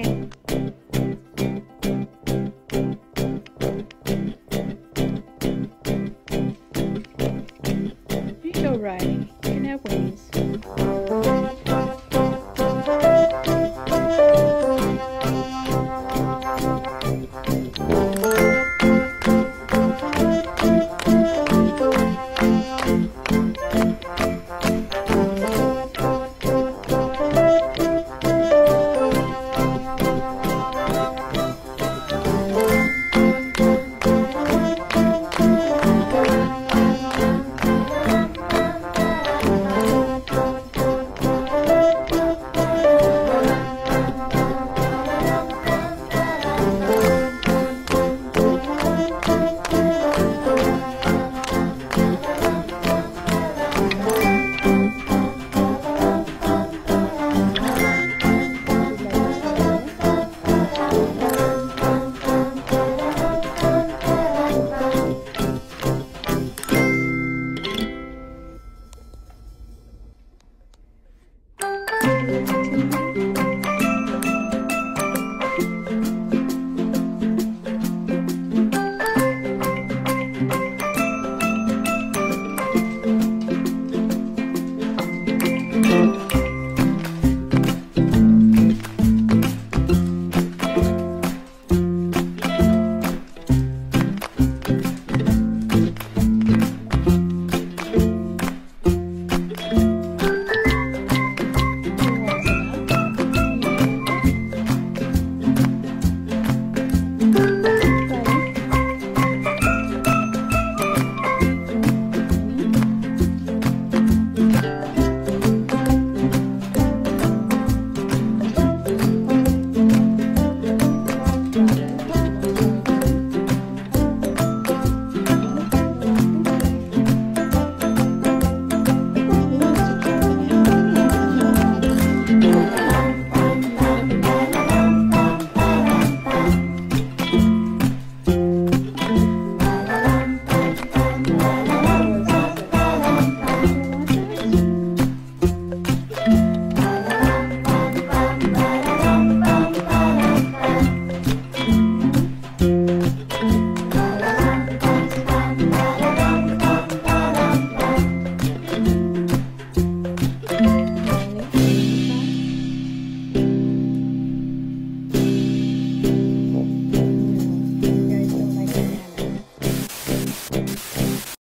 Okay. You go riding. You can have wings.